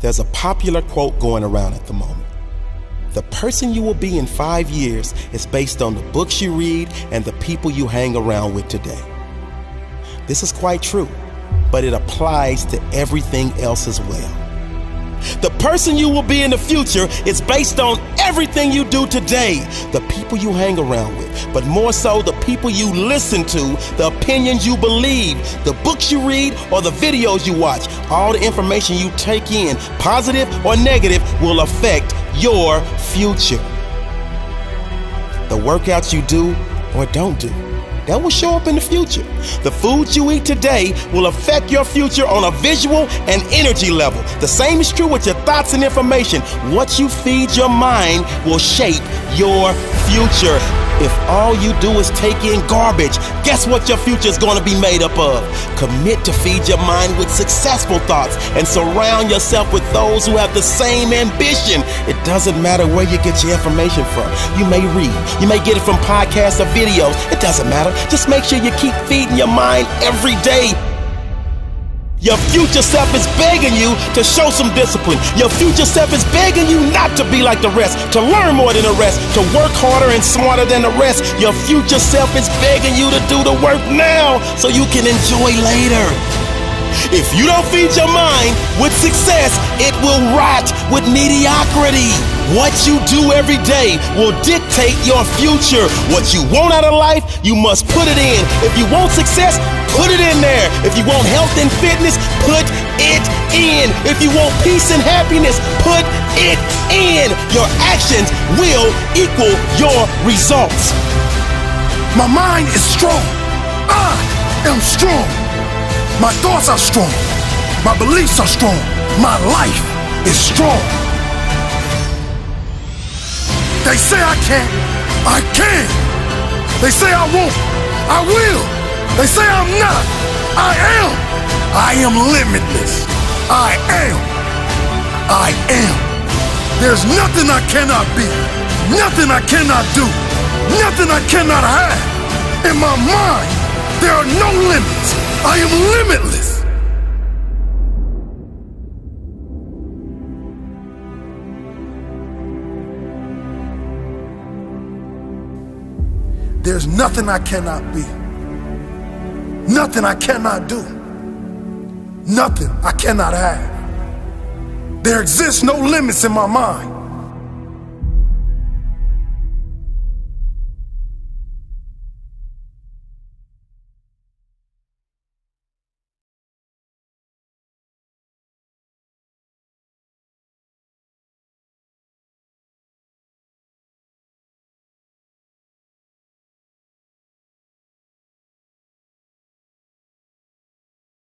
There's a popular quote going around at the moment. The person you will be in five years is based on the books you read and the people you hang around with today. This is quite true, but it applies to everything else as well. The person you will be in the future is based on everything you do today, the people you hang around with, but more so the people you listen to, the opinions you believe, the books you read, or the videos you watch. All the information you take in, positive or negative, will affect your future. The workouts you do or don't do that will show up in the future. The foods you eat today will affect your future on a visual and energy level. The same is true with your thoughts and information. What you feed your mind will shape your future. If all you do is take in garbage, guess what your future is going to be made up of? Commit to feed your mind with successful thoughts and surround yourself with those who have the same ambition. It doesn't matter where you get your information from. You may read, you may get it from podcasts or videos. It doesn't matter. Just make sure you keep feeding your mind every day. Your future self is begging you to show some discipline. Your future self is begging you not to be like the rest, to learn more than the rest, to work harder and smarter than the rest. Your future self is begging you to do the work now so you can enjoy later. If you don't feed your mind with success, it will rot with mediocrity. What you do every day will dictate your future. What you want out of life, you must put it in. If you want success, put it in there. If you want health and fitness, put it in. If you want peace and happiness, put it in. Your actions will equal your results. My mind is strong. I am strong. My thoughts are strong. My beliefs are strong. My life is strong. They say I can't. I can. They say I won't. I will. They say I'm not. I am. I am limitless. I am. I am. There's nothing I cannot be. Nothing I cannot do. Nothing I cannot have. In my mind, there are no limits. I am limitless. There's nothing I cannot be. Nothing I cannot do. Nothing I cannot have. There exists no limits in my mind.